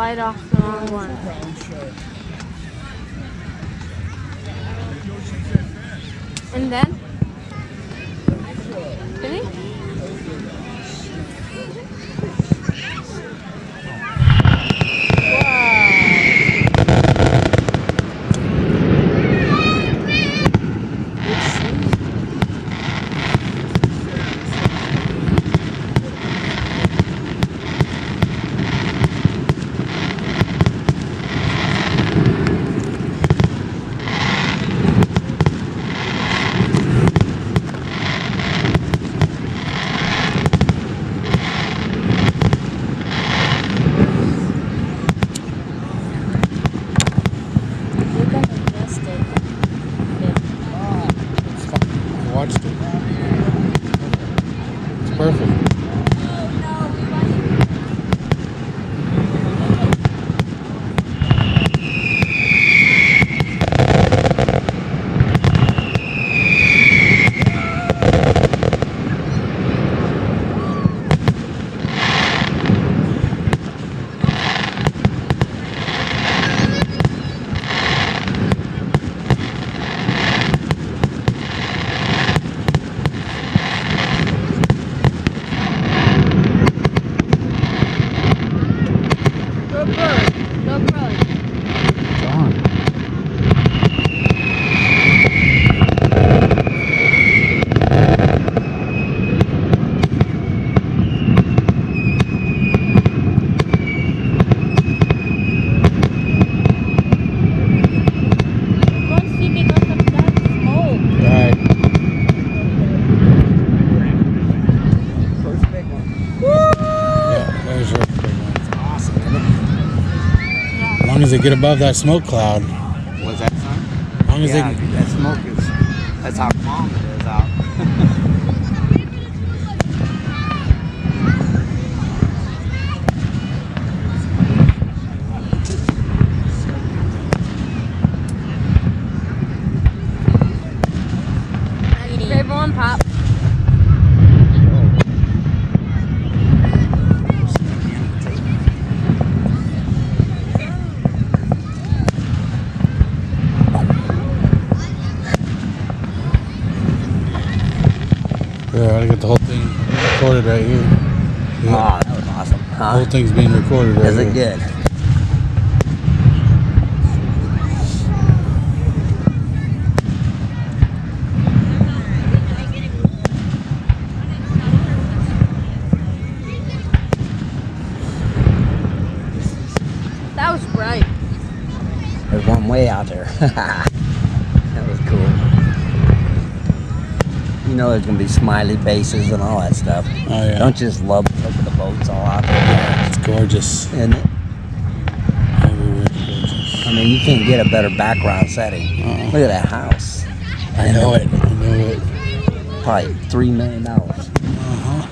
Light off the wrong one. And then? Get above that smoke cloud. Was that son? As long as Yeah, they that smoke is. That's how calm it is out. Favorite one, Pop. Yeah, I got the whole thing recorded right here. Yeah. Oh, that was awesome. The Huh? whole thing's being recorded right Is here. good? That was bright. There's one way out there. that was cool. You know there's gonna be smiley faces and all that stuff. Oh yeah. Don't you just love look at the boats all out there, It's gorgeous. isn't it? It's gorgeous. I mean, you can't get a better background setting. Uh-uh. Look at that house. I know it. I know it. Probably three million dollars. Uh-huh.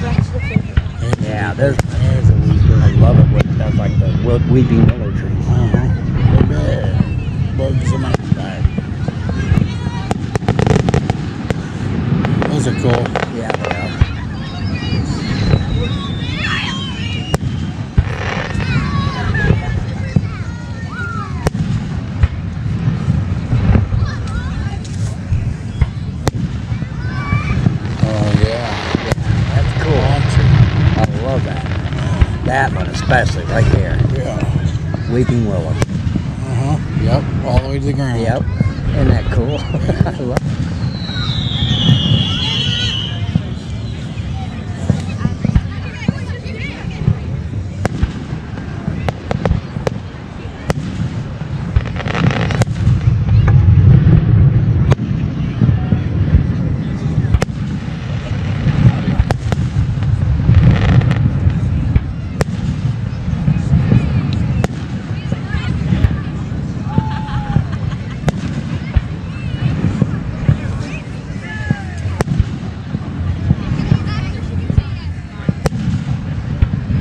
That's the favorite. Yeah, there's- there's a weeper. I love it when that's like the weeping willow My. Those are cool. Yeah, they. Oh yeah. That's cool. I love that. That one especially, right there. Yeah. Weeping willow. Uh-huh. Yep. All the way to the ground. Yep. Isn't that cool? I love it.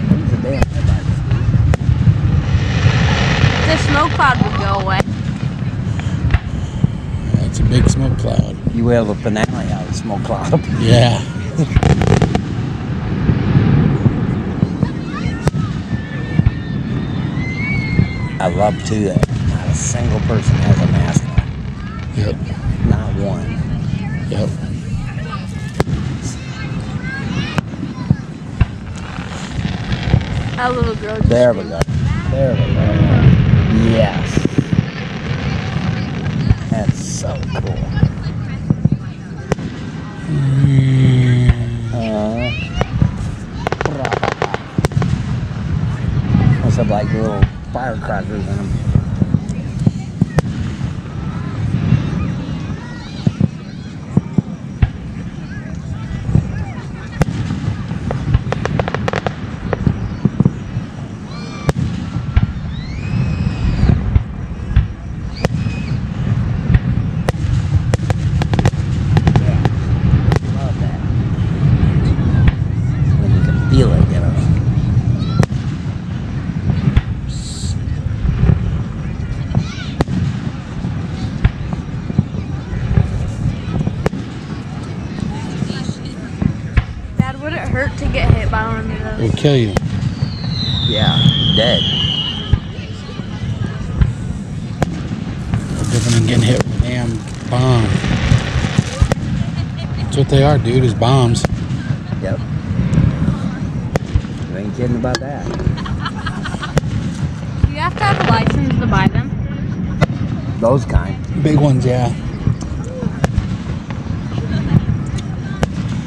These are damn headlights. The smoke cloud will go away. That's a big smoke cloud. You will have a finale out of the smoke cloud. Yeah. I too that not a single person has a mask on. Yep. Not one. Yep. That little girl. Just There we go. There we go. Yes. That's so cool. Uh, must have like little firecrackers in them. Love that. When you can feel it, you know. Dad, would it hurt to get hit by one of kill you. Yeah, dead. No different than getting hit with a damn bomb. That's what they are, dude, is bombs. Yep. You ain't kidding about that. Do you have to have a license to buy them? Those kind. Big ones, yeah.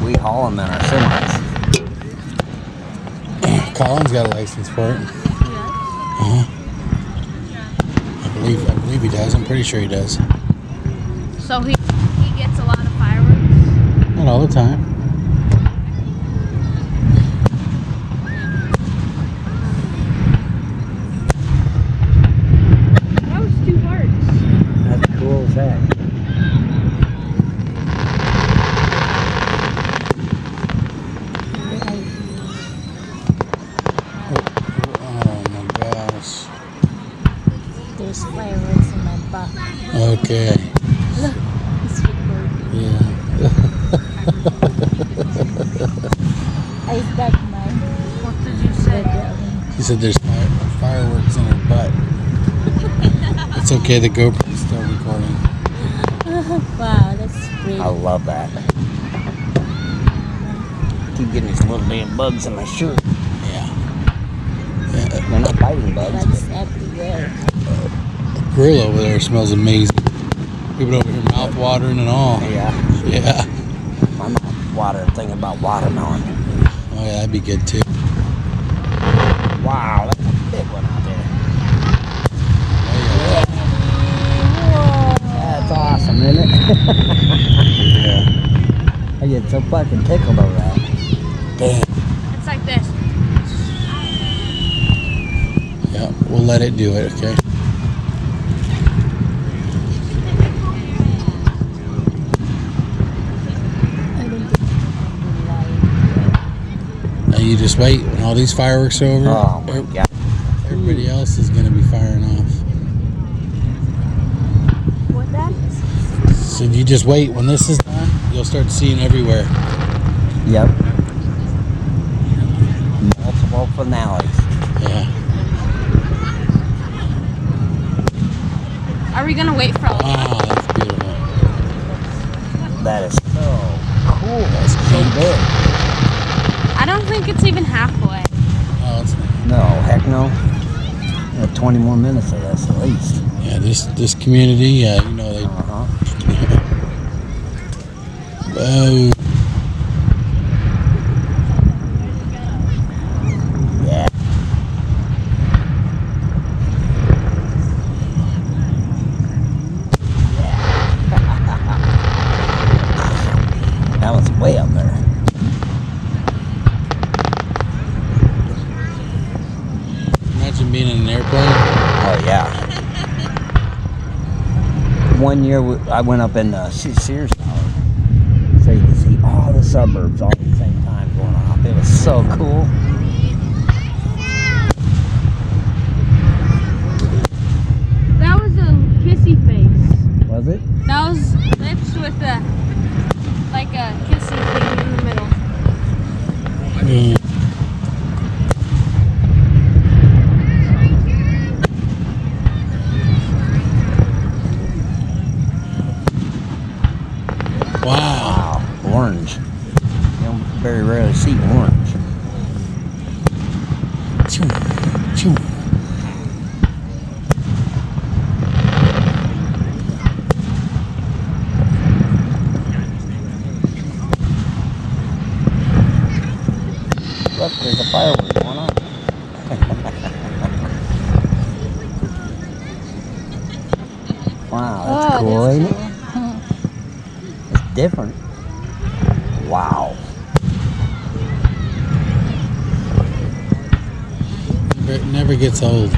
We haul them in our semis. Colin's got a license for it. Uh-huh. I believe I believe he does. I'm pretty sure he does. So he he gets a lot of fireworks. Not all the time. That was two hearts. That's cool as heck. Oh my gosh. There's fireworks in my butt. Okay. It's recording. Yeah. I stuck my What did you say? leg He said there's fire, fireworks in her butt. it's okay. The GoPro's still recording. Wow, that's great. I love that. Keep getting these little damn bugs in my shirt. Yeah. Yeah. They're not biting bugs. Bugs everywhere. The grill over there smells amazing. People over here mouth watering and all. Yeah. Yeah. My mouth water thinking about watermelon. Oh yeah, that'd be good too. Wow, that's a big one out there. Oh, That's awesome, isn't it? yeah. yeah. I get so fucking tickled over that. Damn. It's like this. Yeah. We'll let it do it. Okay. I don't think I Now you just wait when all these fireworks are over. Oh my god. Everybody else is gonna be firing off. What that? So you just wait. When this is done, you'll start seeing everywhere. Yep. Multiple finales. Yeah. Are we gonna wait for all Wow, that's beautiful. That is so cool. That's so big. I don't think it's even halfway. Oh, it's No, heck no. 20 more minutes of this at least. yeah. This this community, yeah, you know they. Uh-huh. Oh, Yeah. that was way up there. imagine being in an airplane. Oh yeah. We- I went up in uh, the Sears Tower, so you could see all the suburbs all at the same time going off. It was so cool. That was a kissy face. Was it? That was lips with a like a kissy thing in the middle. orange. You don't very rarely see orange. Choo, choo. Look, there's a firework going on. wow, that's Oh, cool, that's ain't it? It's different. Wow. Never, never gets old.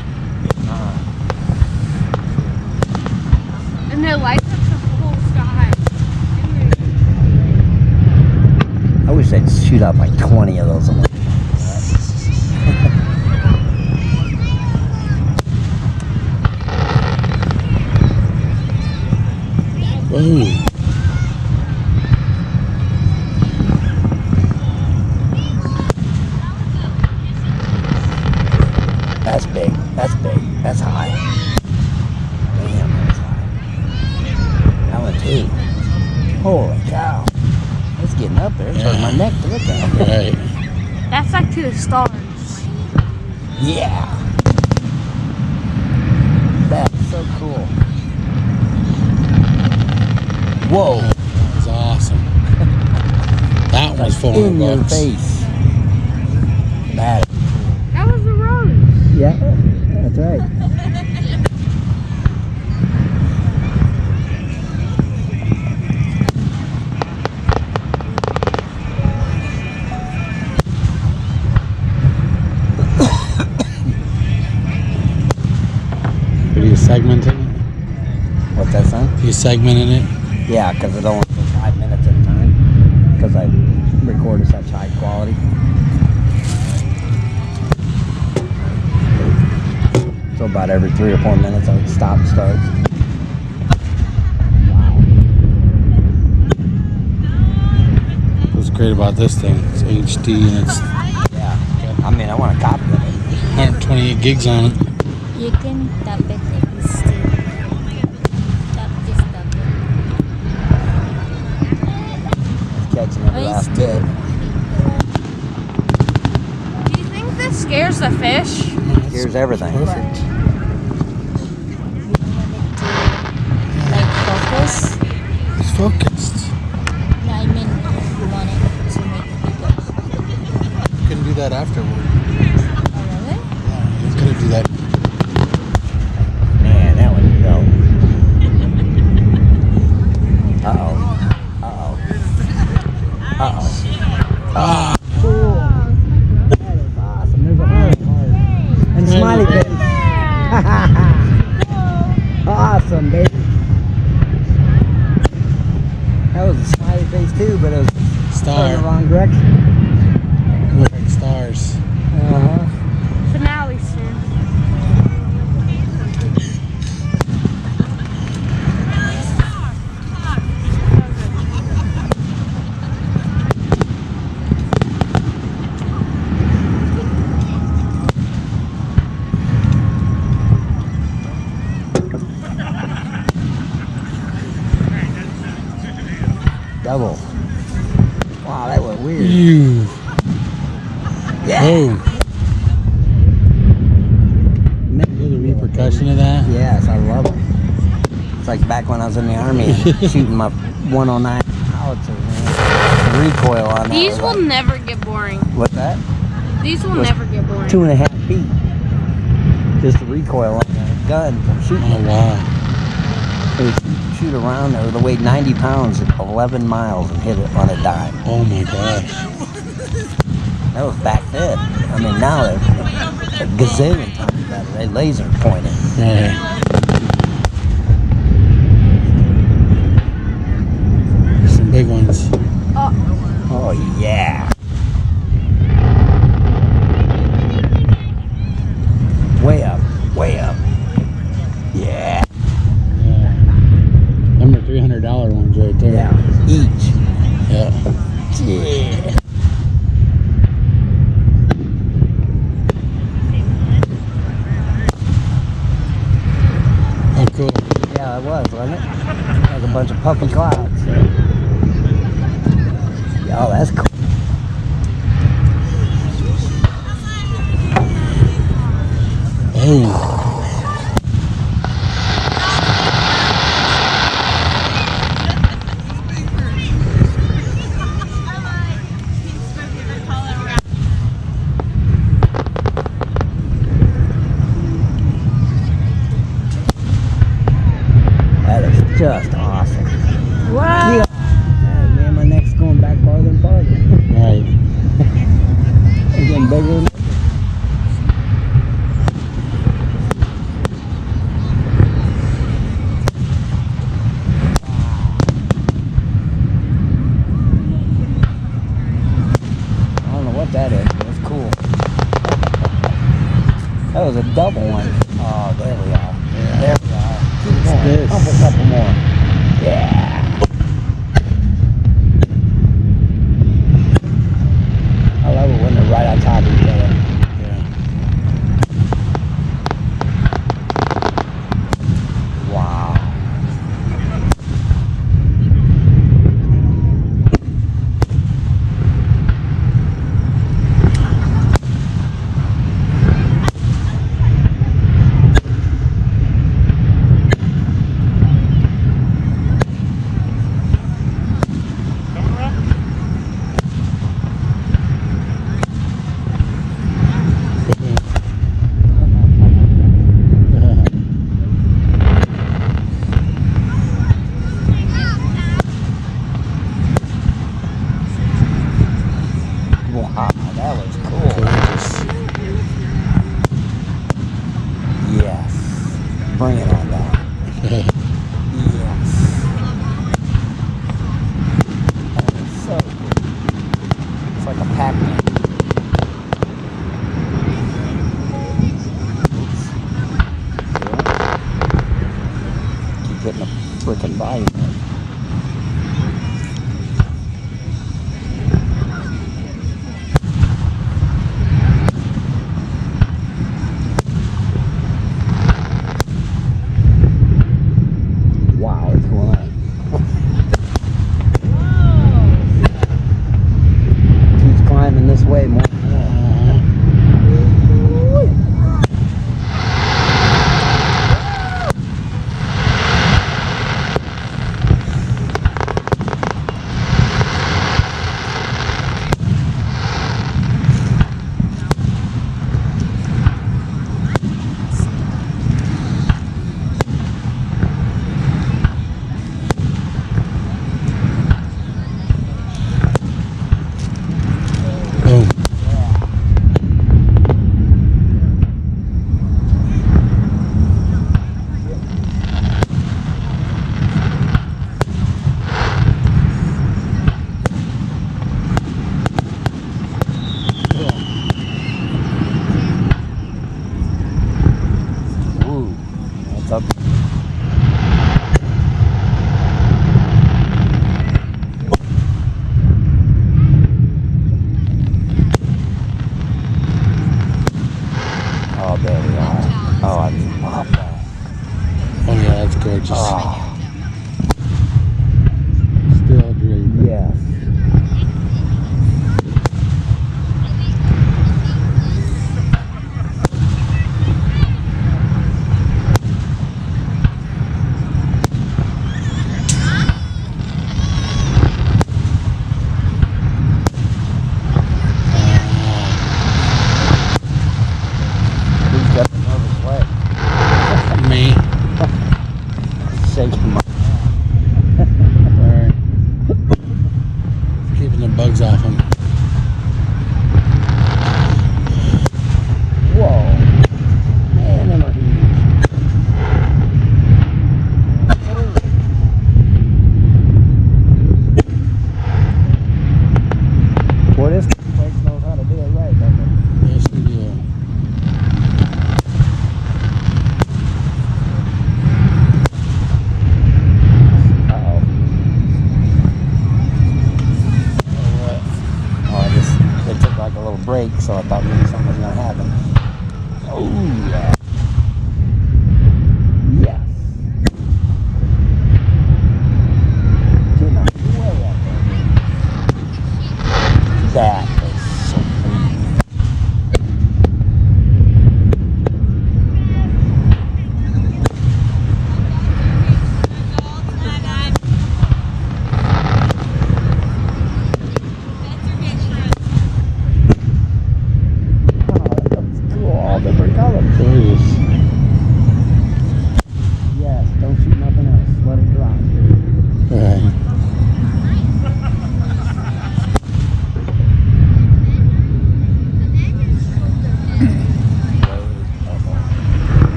And it lights up the whole sky. I wish I'd shoot out like 20 of those. a month. Whoa. That's big. That's big. That's high. Damn, that's high. That one too. Holy cow. It's getting up there. It's hurting my neck to look at. Right. That's like to the stars. Yeah. That's so cool. Whoa. That was awesome. That was four In your face. That. That was a rose. Yeah, that's right. that, in it? Yeah, because it only goes five minutes at a time. Because I record at such high quality. So about every three or four minutes, I would stop and start. Wow. What's great about this thing? It's HD and it's Yeah. I mean, I want a copy of it. 128 gigs on it. You can tap it like this too. Tap this, tap it. It's catching every it's bit. Do you think this scares the fish? Here's everything. Perfect. You want it to like focus? It's focused. No, I mean you want it to make it bigger. You can do that afterward. Oh really? Yeah, you gotta do that. Man, that one go. Uh oh. Uh oh. Uh oh. Ah, Cool. That is awesome. There's a heart. And smiley face. awesome, baby. That was a smiley face too, but it was going the star. wrong direction. Look like stars. Uh-huh. Finale soon. Double. Wow, that was weird. Ew. Yeah. Oh. Feel the repercussion of that? Yes, I love it. It's like back when I was in the army shooting my 109 howitzer, man. Recoil on. These was will like, never get boring. what's that? These will never get boring. Two and a half feet. Just the recoil on the gun from shooting Oh wow. Shoot around there. It weighed 90 pounds at 11 miles and hit it on a dime. Oh my gosh. That was back then. I mean, now they're a gazillion times better. They laser pointed. Right. Yes. Bring it on down. Yes. That is so cool. It's like a Pac-Man. Oops. See that? Keep hitting the freaking volume. there. Wow, it's going on. Keeps climbing this way more and more. Uh-huh. Boom. Ooh, that's up.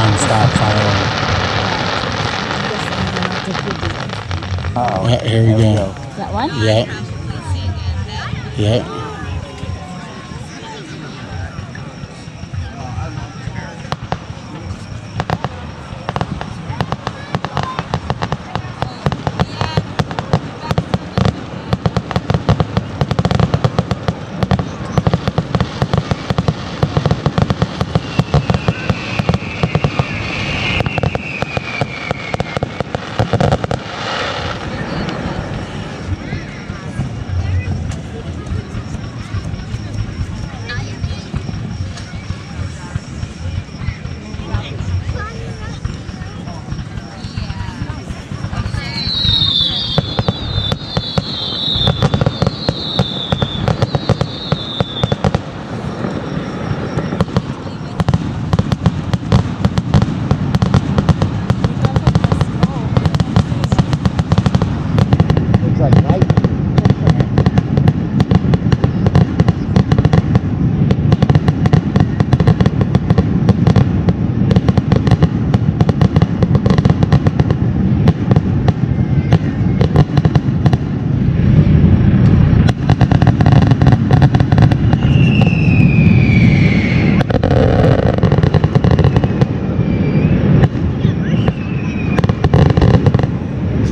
non-stop firing. Uh oh, here we go. That one? Yep. Yep.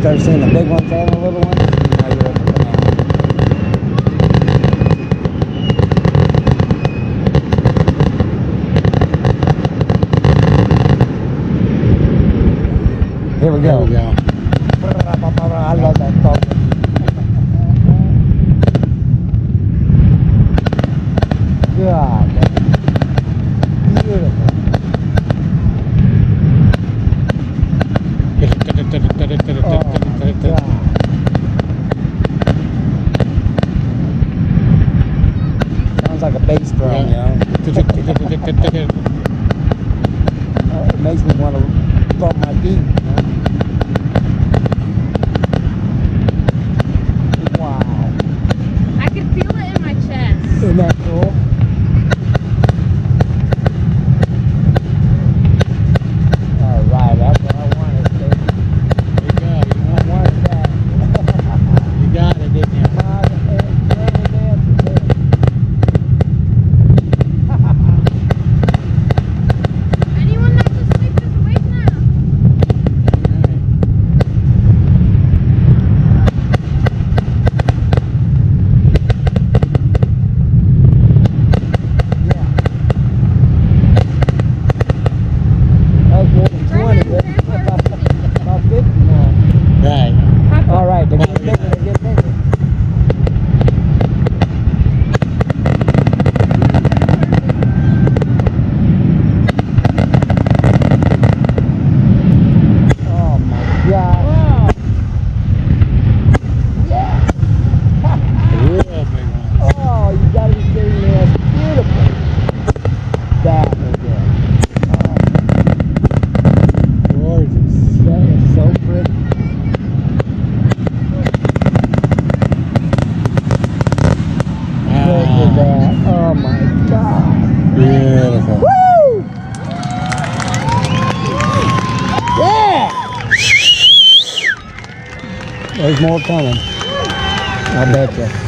start seeing the big ones and the little ones. Here we go. Here we go. coming. I bet you.